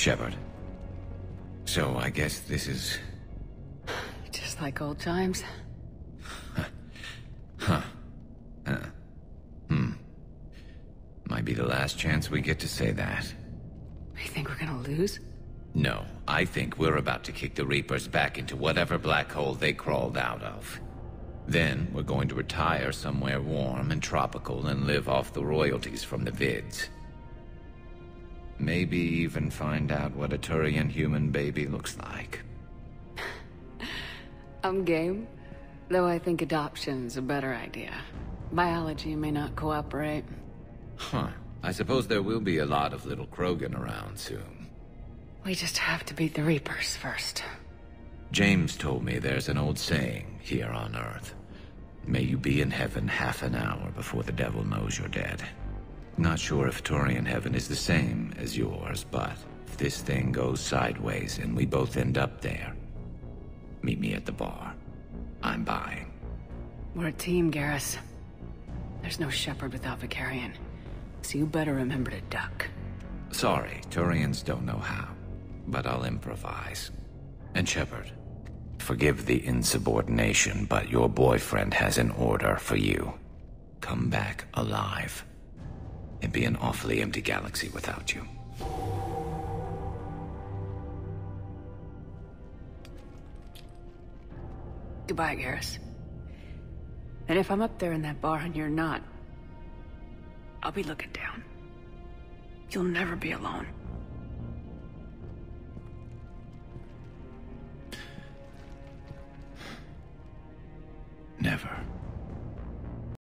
Shepard. So I guess this is... Just like old times. Huh. Uh, hmm. Might be the last chance we get to say that. You think we're gonna lose? No, I think we're about to kick the Reapers back into whatever black hole they crawled out of. Then we're going to retire somewhere warm and tropical and live off the royalties from the vids. Maybe even find out what a Turian human baby looks like. I'm game. Though I think adoption's a better idea. Biology may not cooperate. Huh. I suppose there will be a lot of little Krogan around soon. We just have to beat the Reapers first. James told me there's an old saying here on Earth. May you be in heaven half an hour before the devil knows you're dead. Not sure if Turian heaven is the same as yours, but if this thing goes sideways and we both end up there, meet me at the bar. I'm buying. We're a team, Garrus. There's no Shepard without Vakarian. So you better remember to duck. Sorry, Turians don't know how but I'll improvise. And Shepard, forgive the insubordination, but your boyfriend has an order for you. Come back alive. It'd be an awfully empty galaxy without you. Goodbye, Garrus. And if I'm up there in that bar and you're not, I'll be looking down. You'll never be alone.